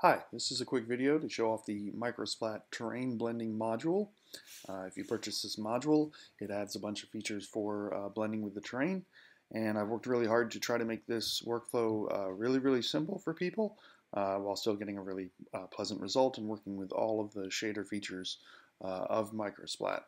Hi, this is a quick video to show off the Microsplat Terrain Blending module. Uh, if you purchase this module, it adds a bunch of features for uh, blending with the terrain, and I've worked really hard to try to make this workflow uh, really, really simple for people, uh, while still getting a really uh, pleasant result and working with all of the shader features uh, of Microsplat.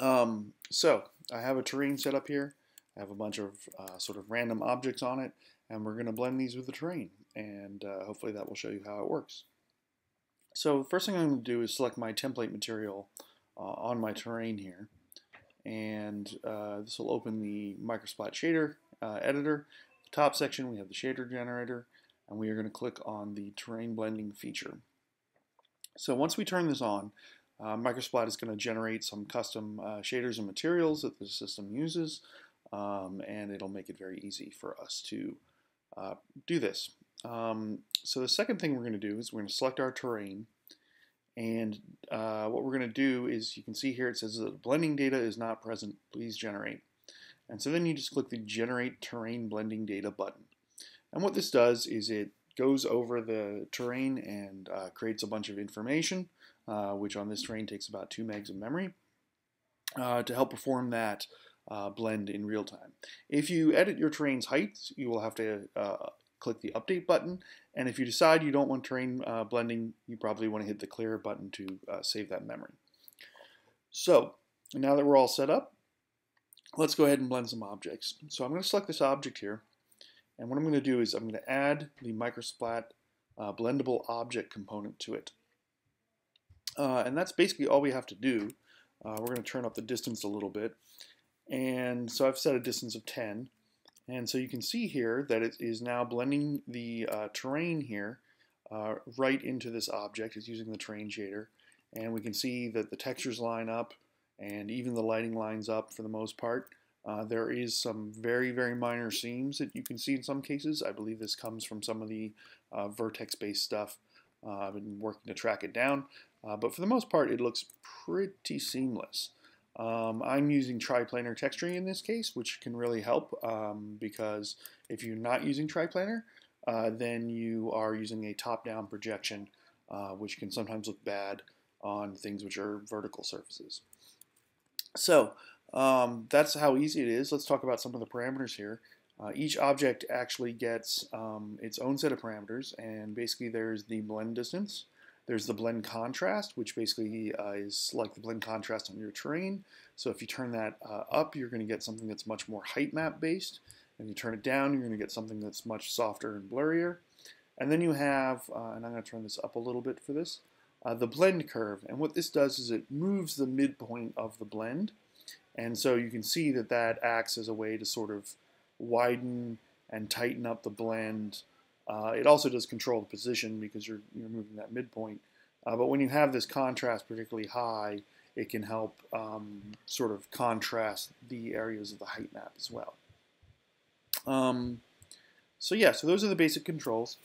Um, so, I have a terrain set up here. I have a bunch of sort of random objects on it, and we're going to blend these with the terrain and uh, hopefully that will show you how it works. So first thing I'm going to do is select my template material uh, on my terrain here and uh, this will open the MicroSplat shader uh, editor. The top section we have the shader generator and we are going to click on the terrain blending feature. So once we turn this on uh, Microsplat is going to generate some custom uh, shaders and materials that the system uses um, and it'll make it very easy for us to do this. Um, so the second thing we're going to do is we're going to select our terrain. And uh, what we're going to do is you can see here it says that blending data is not present. Please generate. And so then you just click the Generate Terrain Blending Data button. And what this does is it goes over the terrain and uh, creates a bunch of information, uh, which on this terrain takes about 2 megs of memory, uh, to help perform that uh, blend in real time. If you edit your terrain's height, you will have to uh, click the update button. And if you decide you don't want terrain uh, blending, you probably want to hit the clear button to uh, save that memory. So now that we're all set up, let's go ahead and blend some objects. So I'm going to select this object here. And what I'm going to do is I'm going to add the Microsplat uh, blendable object component to it. Uh, and that's basically all we have to do. Uh, we're going to turn up the distance a little bit. And so I've set a distance of 10. And so you can see here that it is now blending the uh, terrain here uh, right into this object. It's using the terrain shader. And we can see that the textures line up and even the lighting lines up for the most part. Uh, there is some very, very minor seams that you can see in some cases. I believe this comes from some of the uh, vertex-based stuff. Uh, I've been working to track it down. Uh, but for the most part, it looks pretty seamless. Um, I'm using triplanar texturing in this case, which can really help um, because if you're not using triplanar, uh, then you are using a top-down projection, uh, which can sometimes look bad on things which are vertical surfaces. So um, that's how easy it is. Let's talk about some of the parameters here. Uh, each object actually gets um, its own set of parameters, and basically there's the blend distance, there's the blend contrast, which basically uh, is like the blend contrast on your terrain. So if you turn that uh, up, you're going to get something that's much more height map based. And you turn it down, you're going to get something that's much softer and blurrier. And then you have, uh, and I'm going to turn this up a little bit for this, uh, the blend curve. And what this does is it moves the midpoint of the blend. And so you can see that that acts as a way to sort of widen and tighten up the blend uh, it also does control the position because you're, you're moving that midpoint. Uh, but when you have this contrast particularly high, it can help um, sort of contrast the areas of the height map as well. Um, so yeah, so those are the basic controls,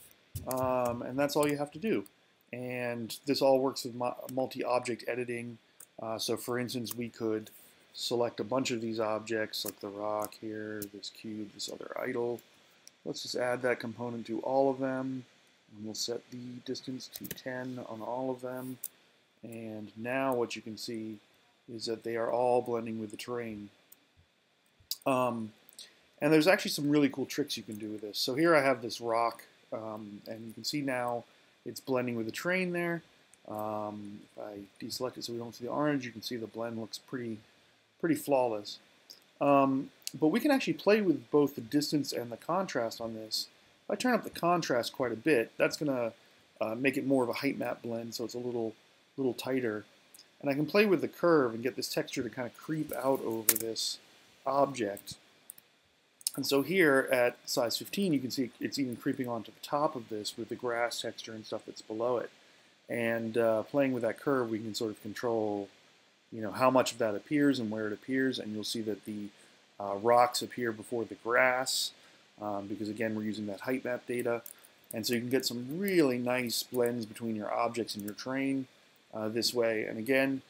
um, and that's all you have to do. And this all works with multi-object editing. Uh, so for instance, we could select a bunch of these objects, like the rock here, this cube, this other idol, Let's just add that component to all of them. And we'll set the distance to 10 on all of them. And now what you can see is that they are all blending with the terrain. Um, and there's actually some really cool tricks you can do with this. So here I have this rock, um, and you can see now it's blending with the terrain there. Um, if I deselect it so we don't see the orange, you can see the blend looks pretty, pretty flawless. Um, but we can actually play with both the distance and the contrast on this. If I turn up the contrast quite a bit, that's going to uh, make it more of a height map blend, so it's a little, little tighter. And I can play with the curve and get this texture to kind of creep out over this object. And so here at size 15, you can see it's even creeping onto the top of this with the grass texture and stuff that's below it. And uh, playing with that curve, we can sort of control, you know, how much of that appears and where it appears. And you'll see that the uh, rocks appear before the grass um, because again we're using that height map data. And so you can get some really nice blends between your objects and your terrain uh, this way. And again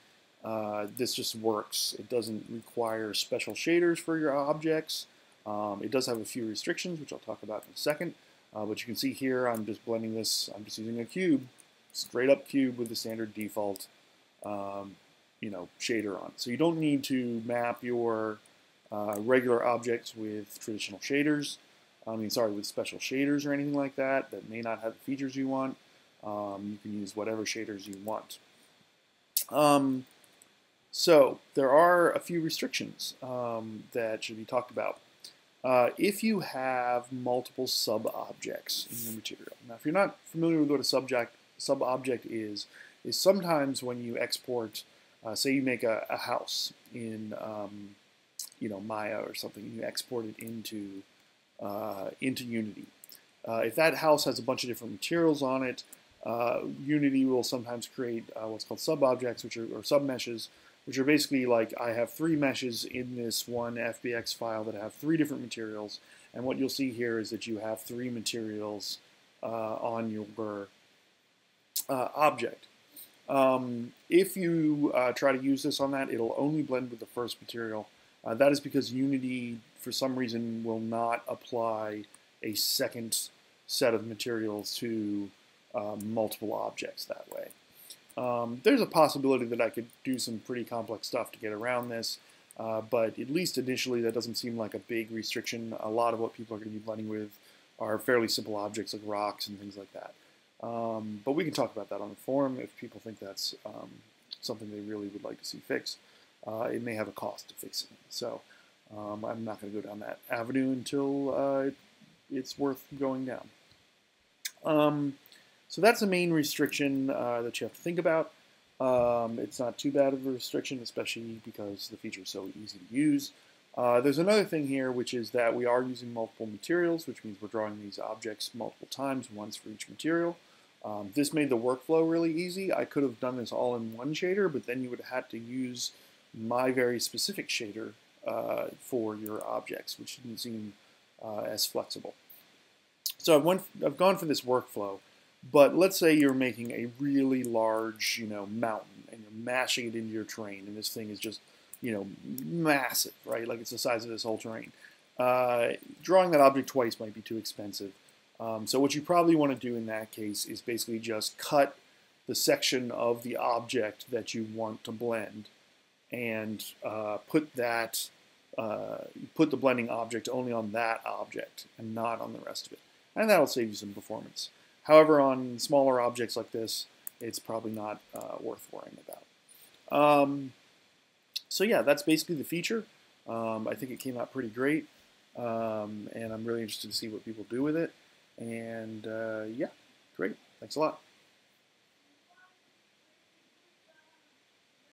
uh, this just works. It doesn't require special shaders for your objects. Um, it does have a few restrictions which I'll talk about in a second. Uh, but you can see here, I'm just blending this, I'm just using a cube, straight up cube with the standard default, um, you know, shader on. So you don't need to map your uh, regular objects with traditional shaders. I mean, sorry, with special shaders or anything like that that may not have the features you want. Um, you can use whatever shaders you want. Um, so there are a few restrictions um, that should be talked about. Uh, if you have multiple sub-objects in your material. Now, if you're not familiar with what a subject sub-object is, is sometimes when you export, uh, say you make a, a house in, um, you know, Maya or something, you export it into uh, into Unity. Uh, if that house has a bunch of different materials on it, uh, Unity will sometimes create uh, what's called sub-objects, which are or sub-meshes, which are basically like I have three meshes in this one FBX file that have three different materials. And what you'll see here is that you have three materials uh, on your uh, object. Um, if you try to use this on that, it'll only blend with the first material. Uh, that is because Unity, for some reason, will not apply a second set of materials to uh, multiple objects that way. Um, there's a possibility that I could do some pretty complex stuff to get around this, uh, but at least initially that doesn't seem like a big restriction. A lot of what people are going to be blending with are fairly simple objects like rocks and things like that. Um, but we can talk about that on the forum if people think that's um, something they really would like to see fixed. Uh, it may have a cost to fixing it. So um, I'm not going to go down that avenue until uh, it's worth going down. Um, so that's the main restriction uh, that you have to think about. Um, it's not too bad of a restriction, especially because the feature is so easy to use. Uh, there's another thing here, which is that we are using multiple materials, which means we're drawing these objects multiple times, once for each material. Um, this made the workflow really easy. I could have done this all in one shader, but then you would have had to use my very specific shader uh, for your objects, which didn't seem uh, as flexible. So I've, went, I've gone for this workflow. But let's say you're making a really large, you know, mountain and you're mashing it into your terrain, and this thing is just, you know, massive, right? Like it's the size of this whole terrain. Uh, drawing that object twice might be too expensive. Um, so what you probably want to do in that case is basically just cut the section of the object that you want to blend and uh, put that uh, put the blending object only on that object and not on the rest of it. And that'll save you some performance. However, on smaller objects like this, it's probably not uh, worth worrying about. Um, so yeah, that's basically the feature. Um, I think it came out pretty great, um, and I'm really interested to see what people do with it. And uh, yeah, great. Thanks a lot.